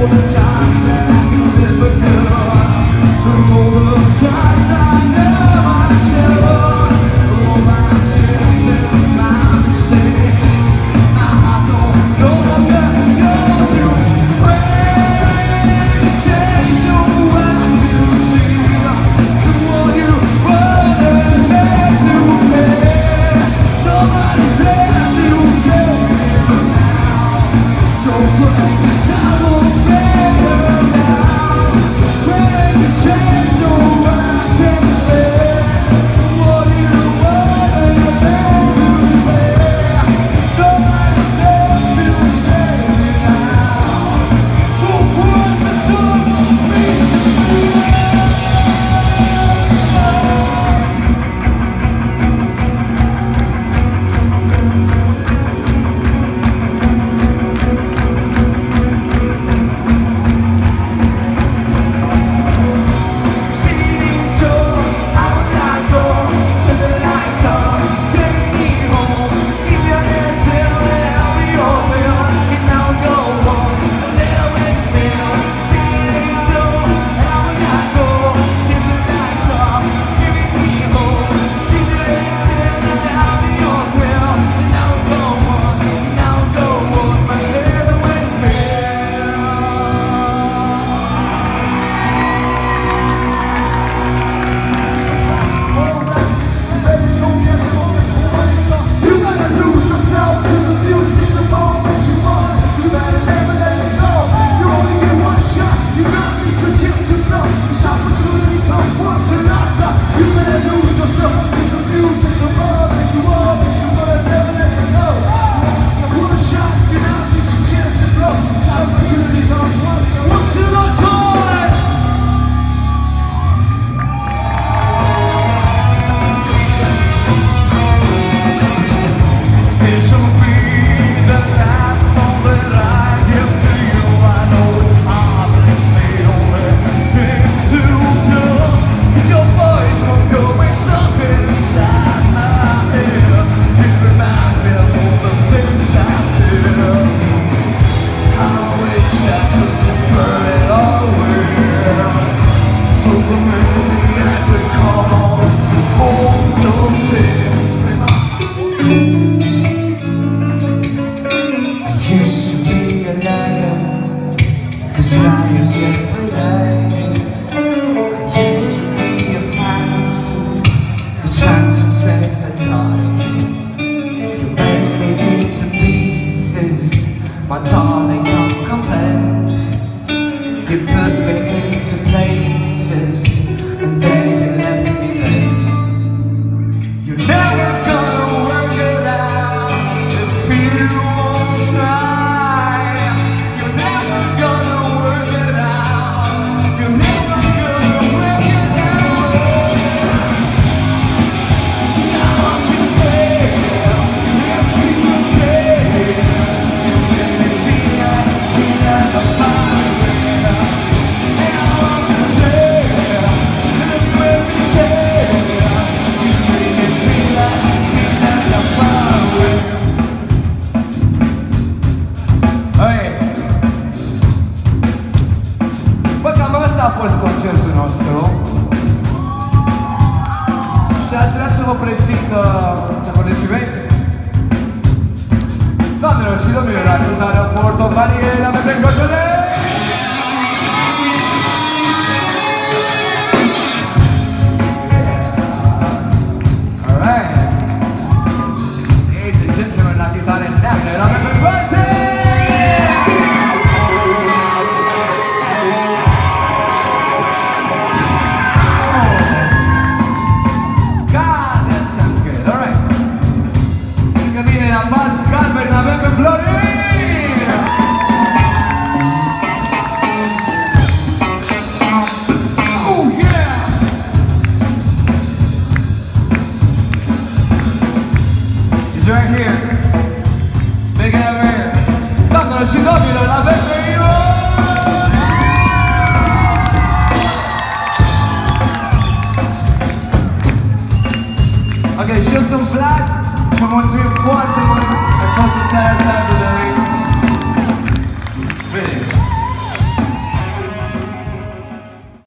woman. a fost concertul nostru. Și aș vrea să vă prezint, uh, să vă prezint, Doamnelor și domnilor, ajutarea uh, portocaliei la Petre Cotăleu! Big Hammer. L'ha conosciuto Come on. Okay, shoot some flag. I'm supposed to stand,